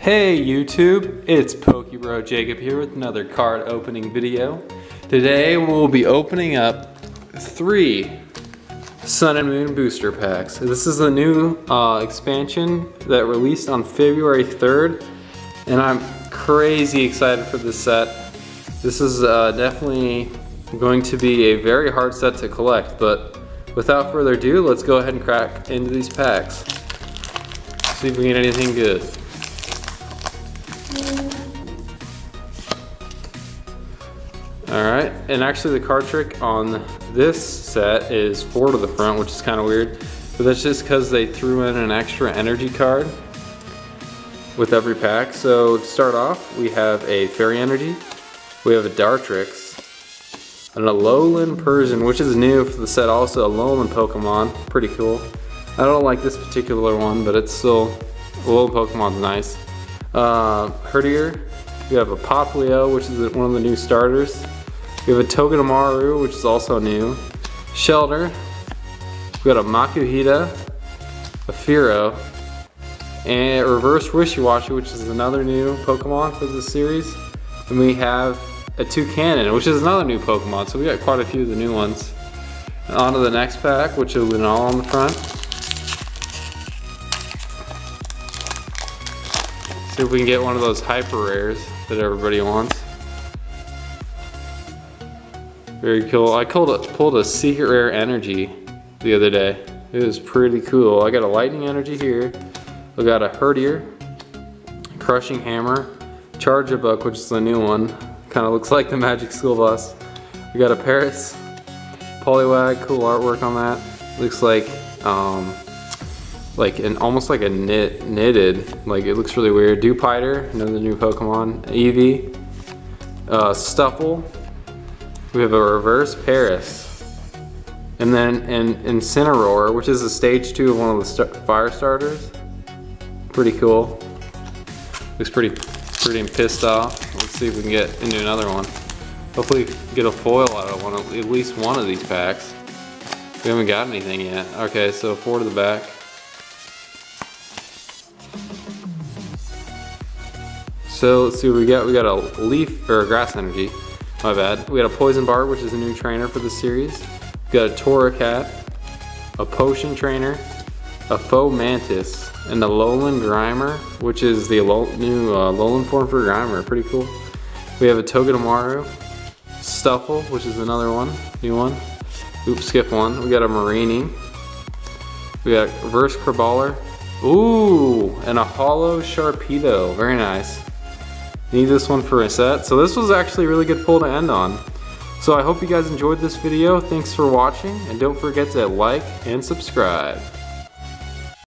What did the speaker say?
Hey YouTube, it's Pokebro Jacob here with another card opening video. Today we'll be opening up three Sun and Moon booster packs. This is the new uh, expansion that released on February 3rd and I'm crazy excited for this set. This is uh, definitely going to be a very hard set to collect but without further ado let's go ahead and crack into these packs. See if we get anything good. Alright, and actually the card trick on this set is four to the front, which is kind of weird. But that's just because they threw in an extra energy card with every pack. So to start off, we have a Fairy Energy, we have a Dartrix, and an Alolan Persian, which is new for the set also, Alolan Pokemon, pretty cool. I don't like this particular one, but it's still, Alolan Pokemon's nice. Uh, Herdier, we have a Popplio, which is one of the new starters. We have a Togedemaru, which is also new. Shellder. We got a Makuhita, a Firo, and a Reverse Wishiwashi, which is another new Pokemon for this series. And we have a Toucannon, which is another new Pokemon, so we got quite a few of the new ones. And on to the next pack, which is an all on the front. See if we can get one of those hyper rares that everybody wants. Very cool. I pulled a, pulled a secret rare energy the other day. It was pretty cool. I got a lightning energy here. I got a Herdier, crushing hammer, Charjabug, which is the new one. Kind of looks like the Magic School Bus. We got a Paras, Poliwag, cool artwork on that. Looks like um, like an almost like a knit knitted. Like it looks really weird. Dewpider, another new Pokemon. Eevee, uh, Stufful, we have a reverse Paras And then an Incineroar, which is a stage two of one of the fire starters. Pretty cool. Looks pretty, pretty pissed off. Let's see if we can get into another one. Hopefully get a foil out of one, at least one of these packs. We haven't got anything yet. Okay, so four to the back. So let's see what we got. We got a leaf, or a grass energy. My bad. We got a Poison Barb, which is a new trainer for the series. We got a Torracat, a Potion Trainer, a Fomantis, and a Alolan Grimer, which is the new uh, Alolan form for Grimer. Pretty cool. We have a Togedemaru, Stufful, which is another one, new one. Oops, skip one. We got a Mareanie. We got Reverse Crabrawler. Ooh, and a Holo Sharpedo. Very nice. Need this one for a set. So this was actually a really good pull to end on. So I hope you guys enjoyed this video. Thanks for watching and don't forget to like and subscribe.